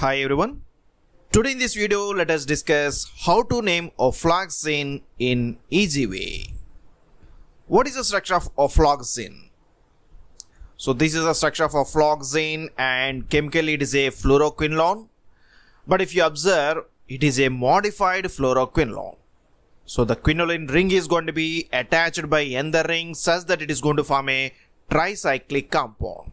Hi everyone. Today in this video let us discuss how to name ofloxacin in easy way. What is the structure of ofloxacin? So this is the structure of ofloxacin and chemically it is a fluoroquinolone. But if you observe it is a modified fluoroquinolone. So the quinoline ring is going to be attached by another ring such that it is going to form a tricyclic compound.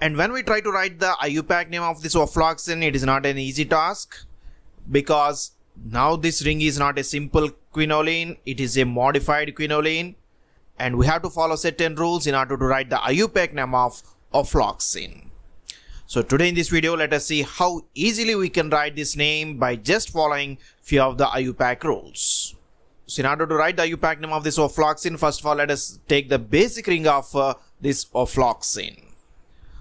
And when we try to write the IUPAC name of this ofloxacin, it is not an easy task because now this ring is not a simple quinoline, it is a modified quinoline and we have to follow certain rules in order to write the IUPAC name of ofloxacin. So today in this video, let us see how easily we can write this name by just following few of the IUPAC rules. So in order to write the IUPAC name of this ofloxacin, first of all, let us take the basic ring of uh, this ofloxacin.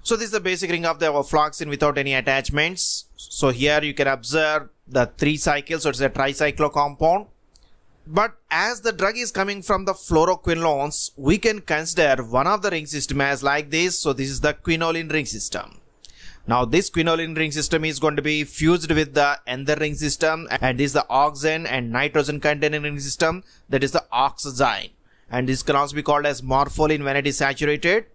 So this is the basic ring of the ofloxacin without any attachments. So here you can observe the three cycles, so it's a tricyclo compound. But as the drug is coming from the fluoroquinolones, we can consider one of the ring system as like this. So this is the quinoline ring system. Now this quinoline ring system is going to be fused with the ether ring system and this is the oxygen and nitrogen containing ring system that is the oxazine and this can also be called as morpholine when it is saturated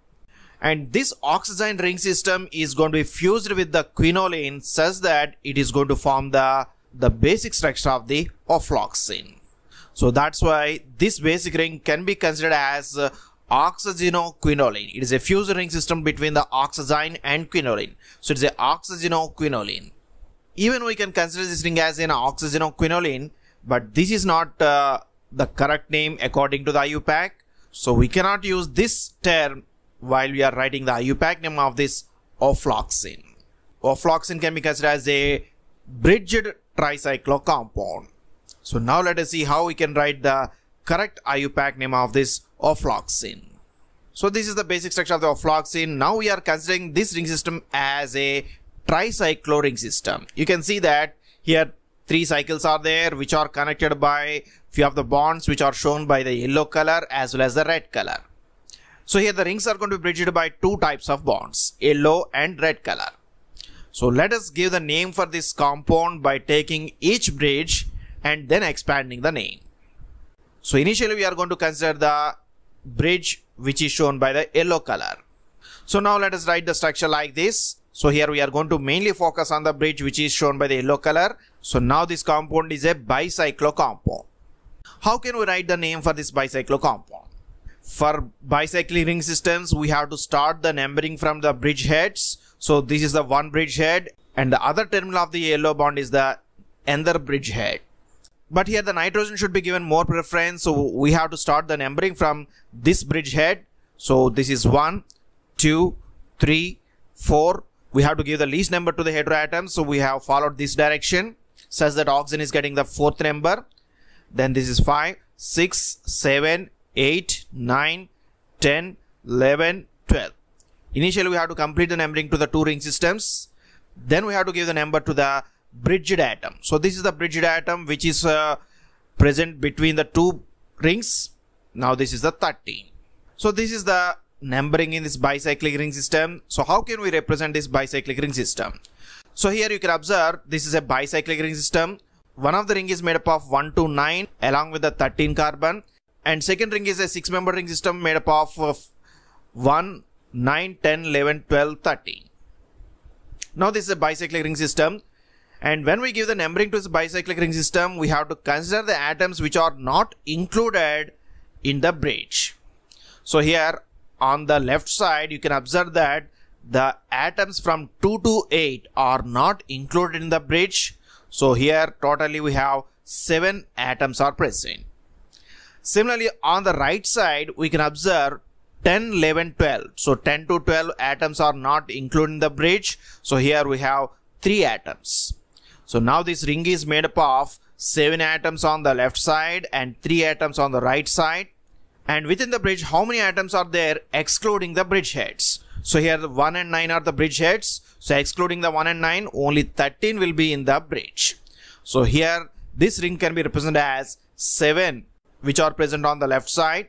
and this oxygen ring system is going to be fused with the quinoline such that it is going to form the, the basic structure of the ofloxacin. So that's why this basic ring can be considered as uh, oxazinoquinoline. It is a fused ring system between the oxygen and quinoline. So it's a oxazinoquinoline. Even we can consider this ring as an oxazinoquinoline, but this is not uh, the correct name according to the IUPAC. So we cannot use this term while we are writing the IUPAC name of this ofloxacin. Ofloxacin can be considered as a bridged tricyclo compound. So now let us see how we can write the correct IUPAC name of this ofloxacin. So this is the basic structure of the ofloxacin. Now we are considering this ring system as a tricyclo ring system. You can see that here three cycles are there which are connected by few of the bonds which are shown by the yellow color as well as the red color. So here the rings are going to be bridged by two types of bonds, yellow and red color. So let us give the name for this compound by taking each bridge and then expanding the name. So initially we are going to consider the bridge which is shown by the yellow color. So now let us write the structure like this. So here we are going to mainly focus on the bridge which is shown by the yellow color. So now this compound is a bicyclo compound. How can we write the name for this bicyclo compound? For bicyclic ring systems, we have to start the numbering from the bridge heads. So this is the one bridge head and the other terminal of the yellow bond is the other bridge head. But here the nitrogen should be given more preference. So we have to start the numbering from this bridge head. So this is one, two, three, four. We have to give the least number to the heteroatom. So we have followed this direction such that oxygen is getting the fourth number. Then this is five, six, seven, 8, 9, 10, 11, 12. Initially, we have to complete the numbering to the two ring systems. Then we have to give the number to the bridged atom. So this is the bridged atom which is uh, present between the two rings. Now this is the 13. So this is the numbering in this bicyclic ring system. So how can we represent this bicyclic ring system? So here you can observe this is a bicyclic ring system. One of the ring is made up of 1 to 9 along with the 13 carbon and second ring is a six member ring system made up of, of 1 9 10 11 12 13 now this is a bicyclic ring system. And when we give the numbering to this bicyclic ring system we have to consider the atoms which are not included in the bridge. So here on the left side you can observe that the atoms from 2 to 8 are not included in the bridge. So here totally we have 7 atoms are present Similarly, on the right side, we can observe 10, 11, 12. So 10 to 12 atoms are not included in the bridge. So here we have 3 atoms. So now this ring is made up of 7 atoms on the left side and 3 atoms on the right side. And within the bridge, how many atoms are there excluding the bridge heads? So here the 1 and 9 are the bridge heads. So excluding the 1 and 9, only 13 will be in the bridge. So here this ring can be represented as 7 which are present on the left side,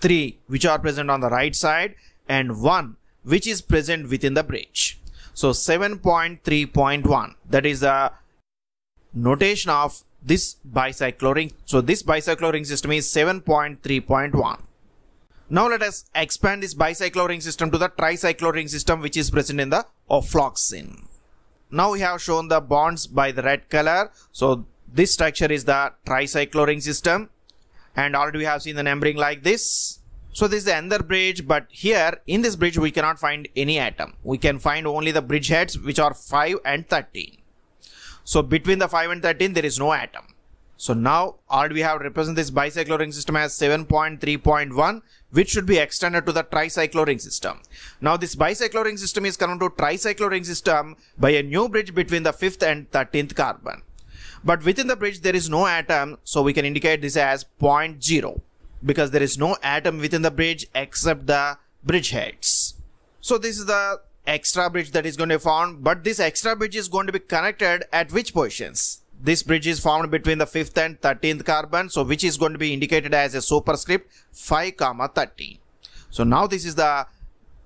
3 which are present on the right side and 1 which is present within the bridge. So 7.3.1 that is the notation of this bicyclo So this bicyclo system is 7.3.1. Now let us expand this bicyclo system to the tricyclo system which is present in the ofloxacin. Now we have shown the bonds by the red color. So this structure is the tricyclo system and already we have seen the numbering like this. So this is the Ender bridge but here in this bridge we cannot find any atom. We can find only the bridge heads which are 5 and 13. So between the 5 and 13 there is no atom. So now all we have represented this bicyclo ring system as 7.3.1 which should be extended to the tricyclo ring system. Now this bicyclo ring system is converted to tricyclo ring system by a new bridge between the 5th and 13th carbon. But within the bridge there is no atom so we can indicate this as 0.0 because there is no atom within the bridge except the bridge heads. So this is the extra bridge that is going to be found but this extra bridge is going to be connected at which positions? This bridge is formed between the 5th and 13th carbon so which is going to be indicated as a superscript 5 comma 13. So now this is the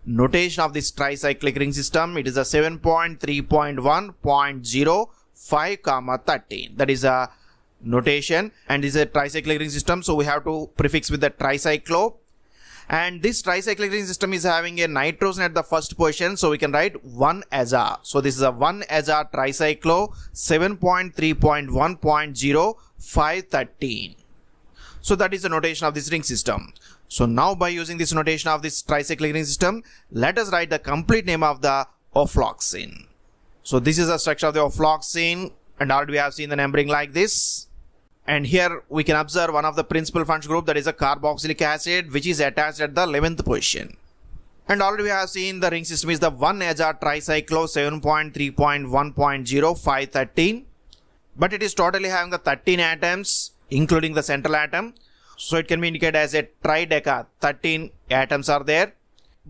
notation of this tricyclic ring system. It is a 7.3.1.0 5 comma 13 that is a notation and is a tricyclic ring system. So we have to prefix with the tricyclo. And this tricyclic ring system is having a nitrogen at the first position. So we can write 1 aza so this is a 1 aza tricyclo 7.3.1.0 513 so that is the notation of this ring system. So now by using this notation of this tricyclic ring system let us write the complete name of the ofloxacin so this is the structure of the ofloxacin and already we have seen the numbering like this and here we can observe one of the principal functional group that is a carboxylic acid which is attached at the 11th position. And already we have seen the ring system is the 1-aza tricyclo 7.3.1.0513 but it is totally having the 13 atoms including the central atom. So it can be indicated as a trideca 13 atoms are there.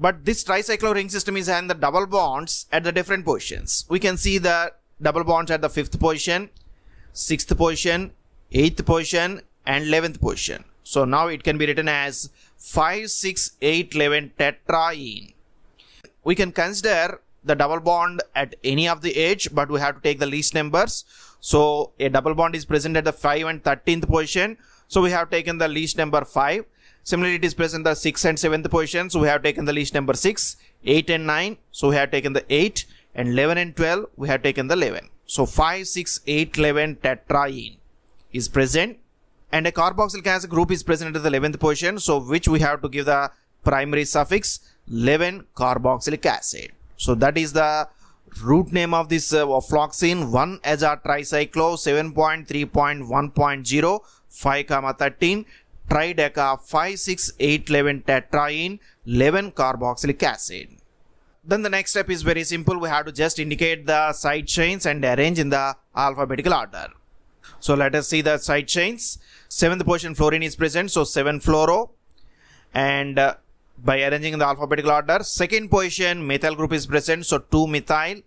But this tricyclo ring system is having the double bonds at the different positions. We can see the double bonds at the 5th position, 6th position, 8th position and 11th position. So now it can be written as 5, 6, 8, 11 tetraene. We can consider the double bond at any of the edge but we have to take the least numbers. So a double bond is present at the 5 and 13th position. So we have taken the least number 5. Similarly, it is present the 6th and 7th position. So we have taken the least number 6, 8 and 9. So we have taken the 8 and 11 and 12. We have taken the 11. So 5, 6, 8, 11 tetraene is present and a carboxylic acid group is present at the 11th position so which we have to give the primary suffix 11 carboxylic acid so that is the root name of this uh, ofloxacin 1 aza tricyclo 7.3.1.0 5 comma 13 trideca 5 6 8 11 tetraene 11 carboxylic acid then the next step is very simple we have to just indicate the side chains and arrange in the alphabetical order so let us see the side chains. Seventh position fluorine is present. So 7 fluoro. And uh, by arranging in the alphabetical order, second position methyl group is present. So 2 methyl.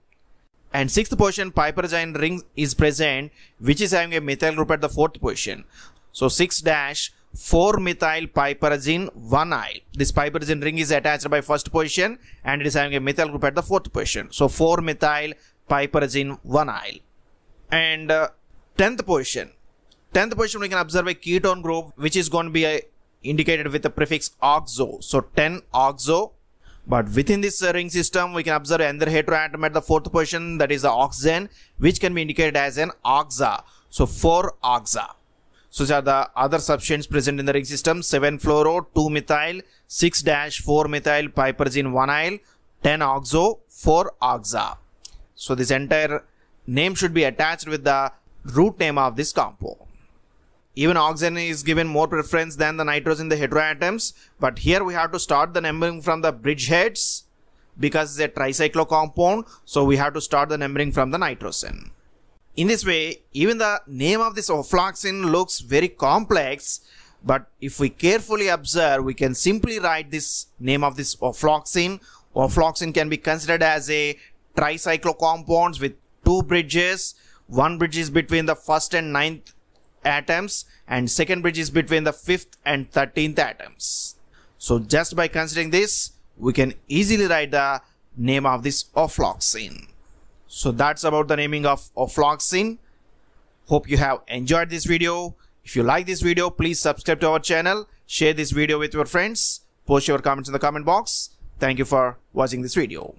And sixth position piperazine ring is present, which is having a methyl group at the fourth position. So 6 dash 4 methyl piperazine 1 aryl. This piperazine ring is attached by first position and it is having a methyl group at the fourth position. So 4 methyl piperazine 1 aryl. And uh, 10th position 10th position we can observe a ketone group which is going to be a, uh, indicated with the prefix oxo so 10 oxo but within this uh, ring system we can observe another heteroatom at the fourth position that is the oxygen which can be indicated as an oxa so 4 oxa so these are the other substances present in the ring system 7 fluoro 2 methyl 6 dash 4 methyl piperazine 1 aryl 10 oxo 4 oxa so this entire name should be attached with the root name of this compound. Even oxygen is given more preference than the nitrogen in the heteroatoms, but here we have to start the numbering from the bridgeheads because it's a tricyclo compound, so we have to start the numbering from the nitrogen. In this way, even the name of this ofloxacin looks very complex, but if we carefully observe, we can simply write this name of this ofloxacin. Ofloxacin can be considered as a tricyclo compounds with two bridges one bridge is between the first and ninth atoms and second bridge is between the fifth and 13th atoms. So just by considering this, we can easily write the name of this ofloxacin. So that's about the naming of ofloxacin. Hope you have enjoyed this video. If you like this video, please subscribe to our channel, share this video with your friends, post your comments in the comment box. Thank you for watching this video.